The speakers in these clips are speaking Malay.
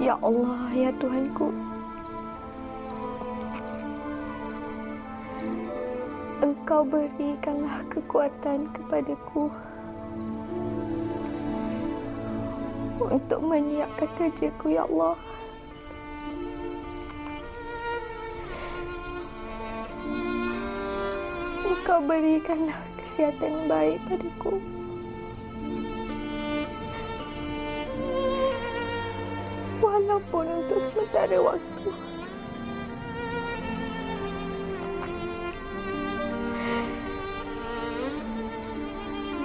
Ya Allah, ya Tuhanku. Engkau berikanlah kekuatan kepadaku untuk menyiapkan kerjaku, Ya Allah. Engkau berikanlah kesihatan baik padaku. Walaupun untuk sementara waktu.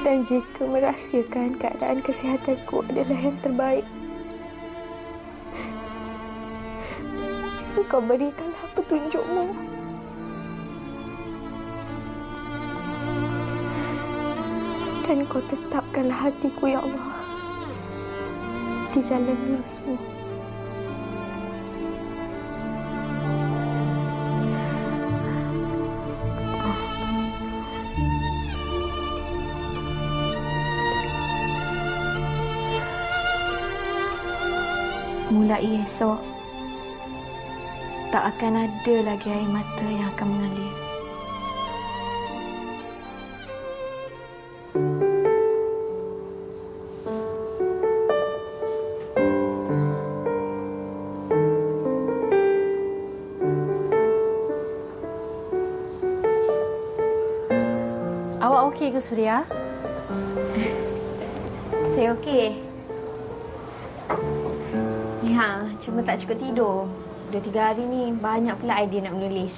Dan jika merahsiakan keadaan kesihatanku adalah yang terbaik, Engkau berikanlah petunjukmu. Dan kau tetapkanlah hatiku, Ya Allah, di jalan lurusmu. Mulai esok, tak akan ada lagi air mata yang akan mengalir. Awak okey ke Surya? Saya okey. Cuma tak cukup tidur. Dua tiga hari ni banyak pula idea nak menulis.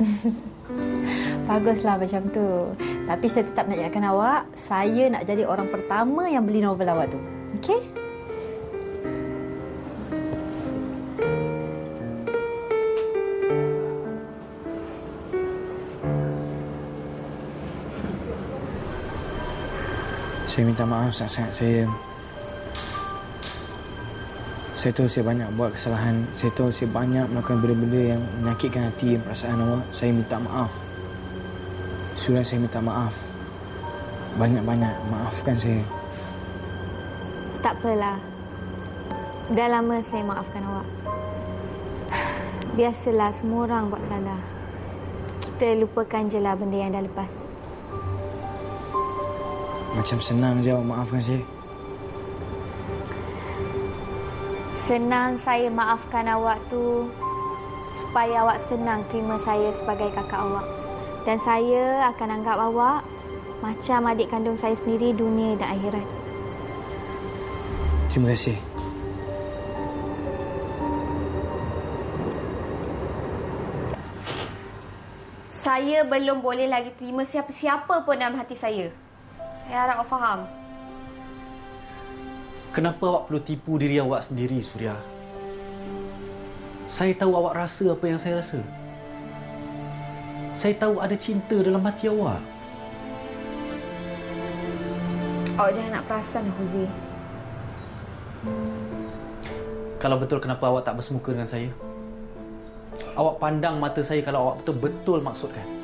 Baguslah macam tu. Tapi saya tetap nak ingatkan awak, saya nak jadi orang pertama yang beli novel awak tu. Okey? Saya minta maaf sangat-sangat saya. Saya tahu saya banyak buat kesalahan. Saya tahu saya banyak melakukan benda-benda yang menyakitkan hati dan perasaan awak. Saya minta maaf. Sudah saya minta maaf. Banyak-banyak maafkan saya. Tak apalah. Dah lama saya maafkan awak. Biasalah semua orang buat salah. Kita lupakan je lah benda yang dah lepas. Macam senang je awak maafkan saya. Senang saya maafkan awak tu supaya awak senang terima saya sebagai kakak awak. Dan saya akan anggap awak macam adik kandung saya sendiri dunia dan akhirat. Terima kasih. Saya belum boleh lagi terima siapa-siapa pun dalam hati saya. Saya harap awak faham. Kenapa awak perlu tipu diri awak sendiri, Surya? Saya tahu awak rasa apa yang saya rasa. Saya tahu ada cinta dalam hati awak. Awak jangan nak perasan, Huzi. Kalau betul kenapa awak tak bersemuka dengan saya? Awak pandang mata saya kalau awak betul-betul maksudkan.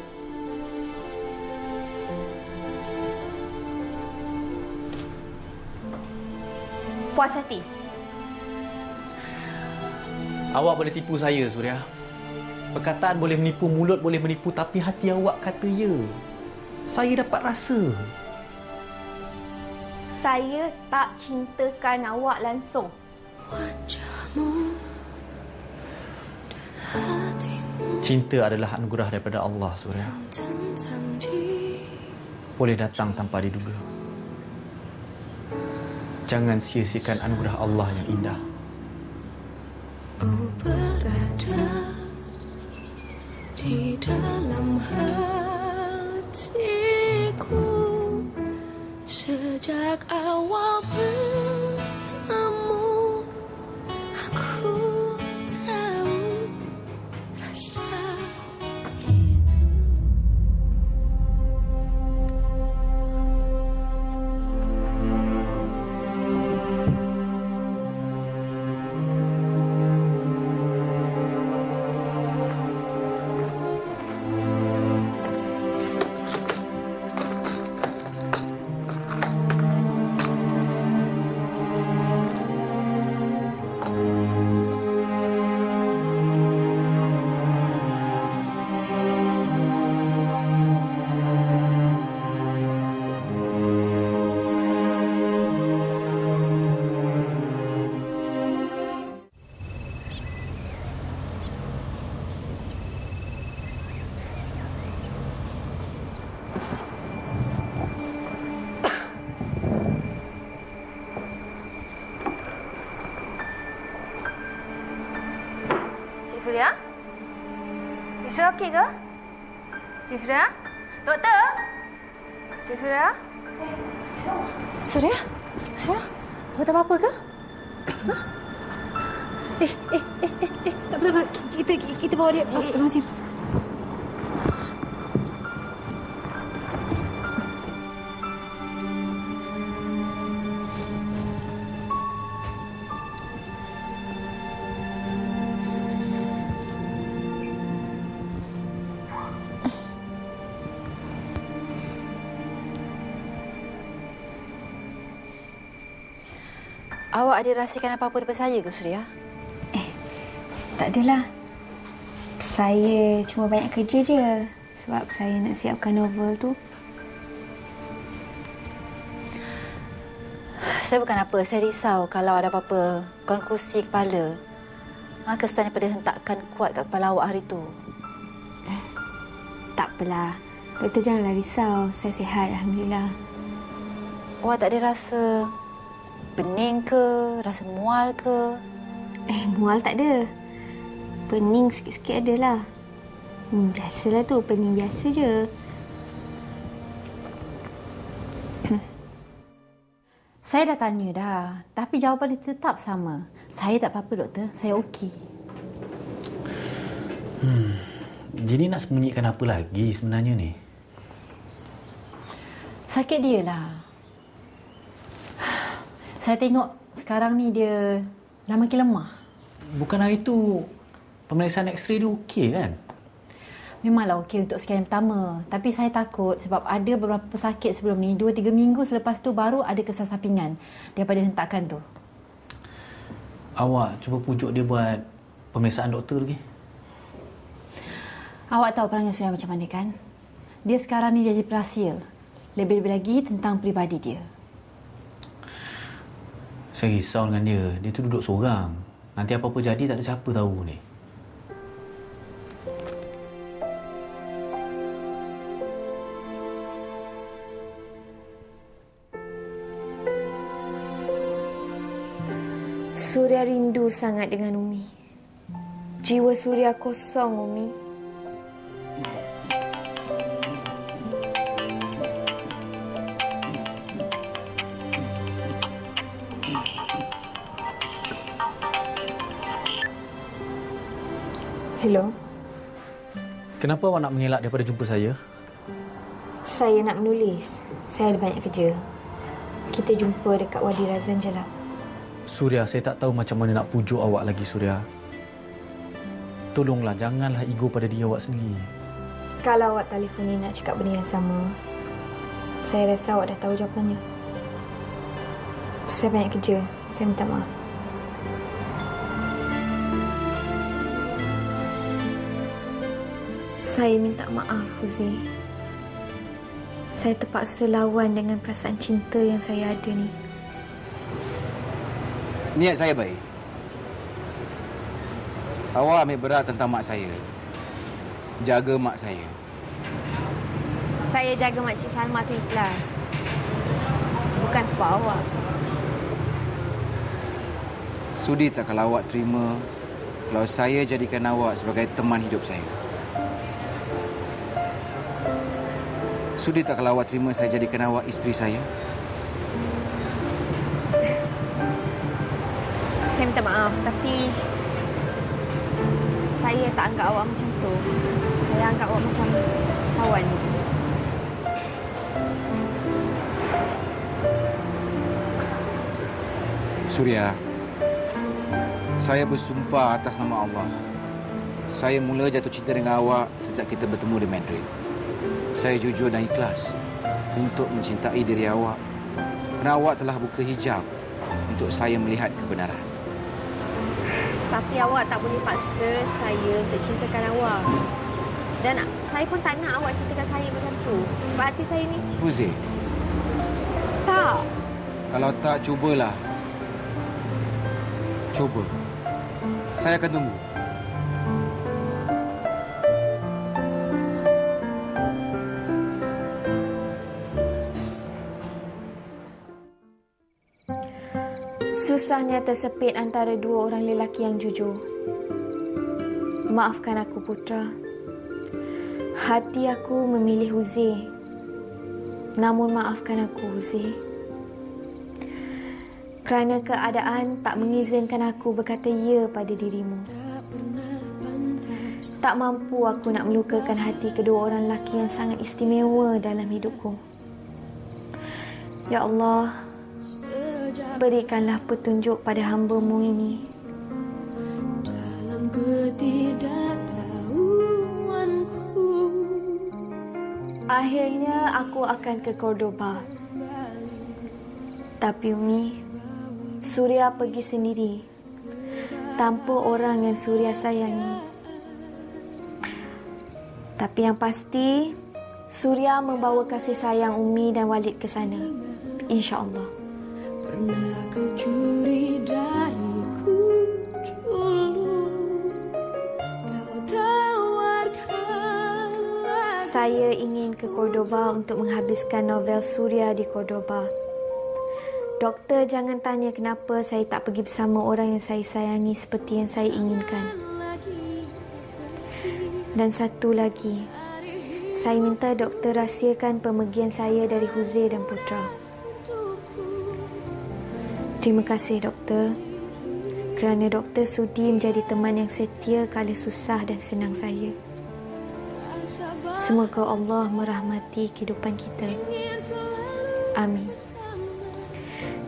Puas hati. Awak boleh tipu saya, Surya. Perkataan boleh menipu, mulut boleh menipu, tapi hati awak kata ya. Saya dapat rasa. Saya tak cintakan awak langsung. Cinta adalah anugerah daripada Allah, Surya. Boleh datang tanpa diduga. Jangan sia-siakan anugerah Allah yang indah. berada di dalam hatiku sejak awal bertemu aku tahu rasa Surya? Cik Surya okey ke? Cik? Doktor? Cik Surya? Surya? Surya? Awak tak apa-apa ke? Eh, eh, eh, eh, eh, tak apa-apa. Kita, kita bawa dia. Astagfirullahaladzim. Awak ada rahsiakan apa-apa daripada saya ke, Surya? Tak adalah. Saya cuma banyak kerja je. Sebab saya nak siapkan novel tu. Saya bukan apa. Saya risau kalau ada apa-apa konklusi kepala. Maka kesan daripada hentakan kuat kat kepala awak hari tu. Tak apalah. Doktor janganlah risau. Saya sihat, Alhamdulillah. Awak tak ada rasa pening ke, rasa mual ke? Eh, mual tak ada. Pening sikit-sikit adalah. Hmm, biasalah tu. Pening biasa je. Saya dah tanya dah. Tapi jawapan dia tetap sama. Saya tak apa-apa, doktor. Saya okey. Jadi nak sembunyikan apa lagi sebenarnya ni? Sakit dia lah. Saya tengok sekarang ni dia dah makin lemah. Bukan hari tu pemeriksaan X-ray dia okey kan? Memanglah okey untuk sekian yang pertama. Tapi saya takut sebab ada beberapa pesakit sebelum ni, 2-3 minggu selepas tu baru ada kesan sampingan daripada hentakan tu. Awak cuba pujuk dia buat pemeriksaan doktor lagi. Awak tahu perangai Surya macam mana kan? Dia sekarang ni dia jadi perahsia. Lebih-lebih lagi tentang pribadi dia. Saya risau dengan dia. Dia tu duduk seorang. Nanti apa-apa jadi tak ada siapa tahu ni. Surya rindu sangat dengan Umi. Jiwa Surya kosong, Umi. Hello, Kenapa awak nak mengelak daripada jumpa saya? saya nak menulis. Saya ada banyak kerja. Kita jumpa dekat Wadi Razan je lah. Surya, saya tak tahu macam mana nak pujuk awak lagi, Surya. Tolonglah, janganlah ego pada diri awak sendiri. Kalau awak telefon ni nak cakap benda yang sama, saya rasa awak dah tahu jawapannya. Saya banyak kerja. Saya minta maaf. Saya minta maaf, Fuzi. Saya terpaksa lawan dengan perasaan cinta yang saya ada ni. Niat saya baik. Awak ambil berat tentang mak saya. Jaga mak saya. Saya jaga Makcik Salma tu ikhlas. Bukan sebab awak. Sudi tak kalau awak terima kalau saya jadikan awak sebagai teman hidup saya? Sudi tak kalau awak terima saya jadikan awak isteri saya? Saya minta maaf tapi saya tak anggap awak macam tu. Saya anggap awak macam kawan je. Surya, saya bersumpah atas nama Allah. Saya mula jatuh cinta dengan awak sejak kita bertemu di Madrid. Saya jujur dan ikhlas untuk mencintai diri awak. Kerana awak telah buka hijab untuk saya melihat kebenaran. Tapi awak tak boleh paksa saya untuk cintakan awak. Dan saya pun tak nak awak cintakan saya macam tu. Sebab hati saya ni Huzi, tak. kalau tak cubalah. Cuba. Saya akan tunggu. Susahnya tersepit antara dua orang lelaki yang jujur. Maafkan aku, Putra. Hati aku memilih Huzi. Namun maafkan aku, Huzi. Kerana keadaan tak mengizinkan aku berkata ya pada dirimu. Tak mampu aku nak melukakan hati kedua orang lelaki yang sangat istimewa dalam hidupku. Ya Allah, berikanlah petunjuk pada hamba-Mu ini. dalam ketidaktahuanku Akhirnya aku akan ke Cordoba. Tapi Umi, Surya pergi sendiri tanpa orang yang Surya sayangi. Tapi yang pasti, Surya membawa kasih sayang Umi dan Walid ke sana. InsyaAllah. pernah kau curi dariku dulu kau tawarkan Saya ingin ke Cordoba untuk menghabiskan novel Surya di Cordoba. Doktor jangan tanya kenapa saya tak pergi bersama orang yang saya sayangi seperti yang saya inginkan. Dan satu lagi, saya minta doktor rahsiakan pemergian saya dari Huzair dan Putra. Terima kasih doktor kerana doktor sudi menjadi teman yang setia kala susah dan senang saya. Semoga Allah merahmati kehidupan kita. Amin.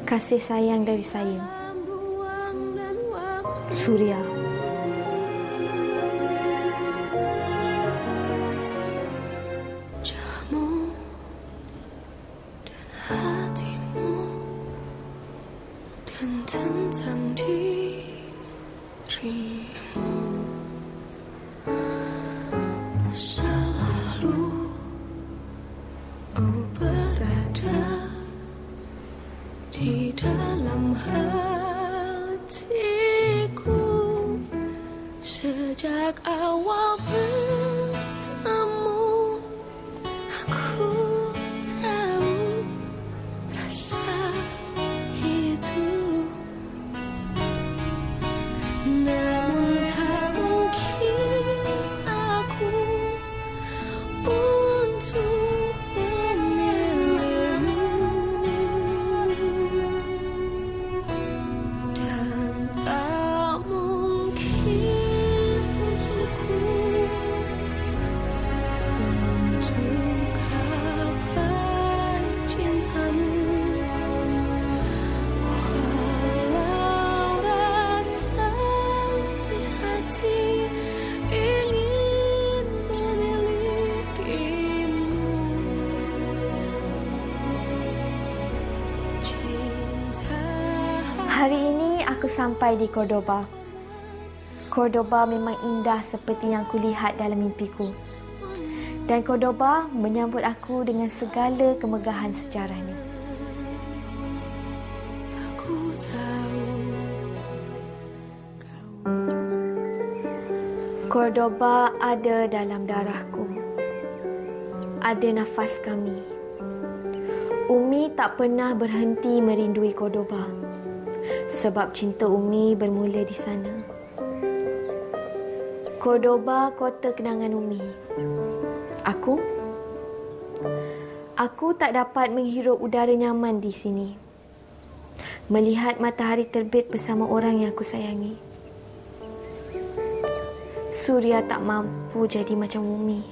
Kasih sayang dari saya. Surya. Sejak awal bertemu Hari ini aku sampai di Cordoba. Cordoba memang indah seperti yang kulihat dalam mimpiku. Dan Cordoba menyambut aku dengan segala kemegahan sejarahnya. aku tahu Cordoba ada dalam darahku. Ada nafas kami. Umi tak pernah berhenti merindui Cordoba. Sebab cinta Umi bermula di sana. Cordoba kota kenangan Umi. Aku? Aku tak dapat menghirup udara nyaman di sini. Melihat matahari terbit bersama orang yang aku sayangi. Surya tak mampu jadi macam Umi.